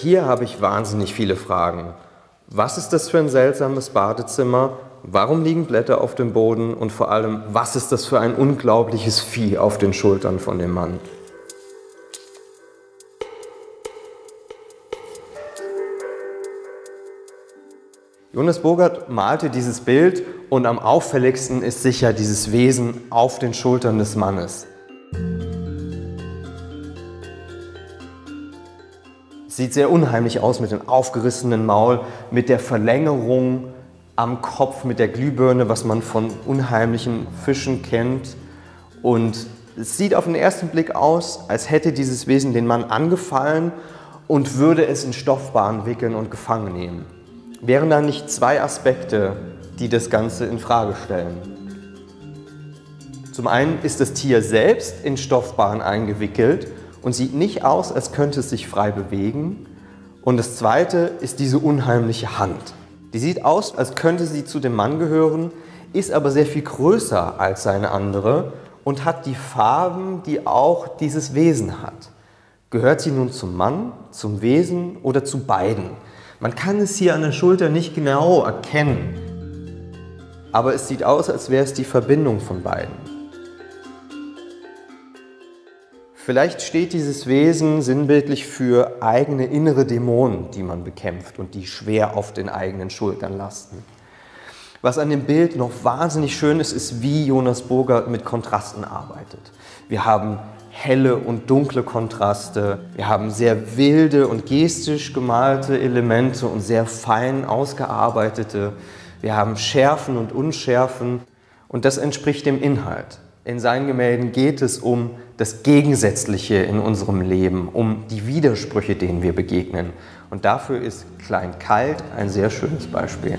Hier habe ich wahnsinnig viele Fragen. Was ist das für ein seltsames Badezimmer? Warum liegen Blätter auf dem Boden? Und vor allem, was ist das für ein unglaubliches Vieh auf den Schultern von dem Mann? Jonas Bogart malte dieses Bild und am auffälligsten ist sicher dieses Wesen auf den Schultern des Mannes. Sieht sehr unheimlich aus mit dem aufgerissenen Maul, mit der Verlängerung am Kopf, mit der Glühbirne, was man von unheimlichen Fischen kennt. Und es sieht auf den ersten Blick aus, als hätte dieses Wesen den Mann angefallen und würde es in Stoffbahn wickeln und gefangen nehmen. Wären da nicht zwei Aspekte, die das Ganze in Frage stellen? Zum einen ist das Tier selbst in Stoffbahn eingewickelt und sieht nicht aus, als könnte es sich frei bewegen. Und das zweite ist diese unheimliche Hand. Die sieht aus, als könnte sie zu dem Mann gehören, ist aber sehr viel größer als seine andere und hat die Farben, die auch dieses Wesen hat. Gehört sie nun zum Mann, zum Wesen oder zu beiden? Man kann es hier an der Schulter nicht genau erkennen, aber es sieht aus, als wäre es die Verbindung von beiden. Vielleicht steht dieses Wesen sinnbildlich für eigene innere Dämonen, die man bekämpft und die schwer auf den eigenen Schultern lasten. Was an dem Bild noch wahnsinnig schön ist, ist, wie Jonas Bogart mit Kontrasten arbeitet. Wir haben helle und dunkle Kontraste. Wir haben sehr wilde und gestisch gemalte Elemente und sehr fein ausgearbeitete. Wir haben Schärfen und Unschärfen und das entspricht dem Inhalt. In seinen Gemälden geht es um das Gegensätzliche in unserem Leben, um die Widersprüche, denen wir begegnen. Und dafür ist Klein Kalt ein sehr schönes Beispiel.